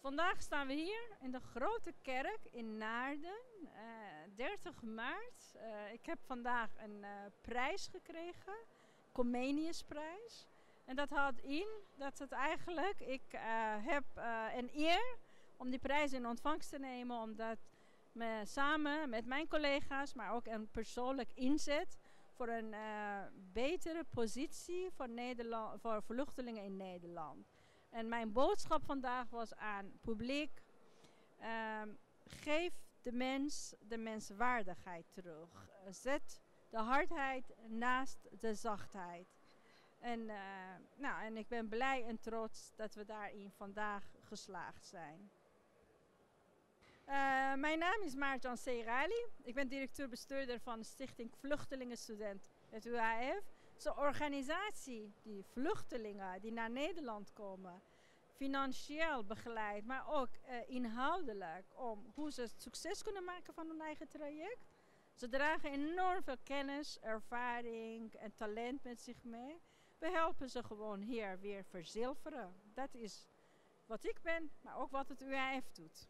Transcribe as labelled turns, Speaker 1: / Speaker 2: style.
Speaker 1: Vandaag staan we hier in de grote kerk in Naarden, eh, 30 maart. Uh, ik heb vandaag een uh, prijs gekregen. Comeniusprijs. En dat houdt in dat het eigenlijk, ik heb een eer om die prijs in ontvangst te nemen, omdat me samen met mijn collega's, maar ook een persoonlijk inzet voor een uh, betere positie voor, Nederland, voor vluchtelingen in Nederland. En mijn boodschap vandaag was aan publiek: uh, geef de mens de menswaardigheid terug. Zet de hardheid naast de zachtheid. En, uh, nou, en ik ben blij en trots dat we daarin vandaag geslaagd zijn. Uh, mijn naam is Maartjan Serali. Ik ben directeur-bestuurder van de Stichting Vluchtelingenstudent, het UAF. Het is een organisatie die vluchtelingen die naar Nederland komen financieel begeleidt, maar ook uh, inhoudelijk om hoe ze succes kunnen maken van hun eigen traject. Ze dragen enorm veel kennis, ervaring en talent met zich mee. We helpen ze gewoon hier weer verzilveren. Dat is wat ik ben, maar ook wat het UAF doet.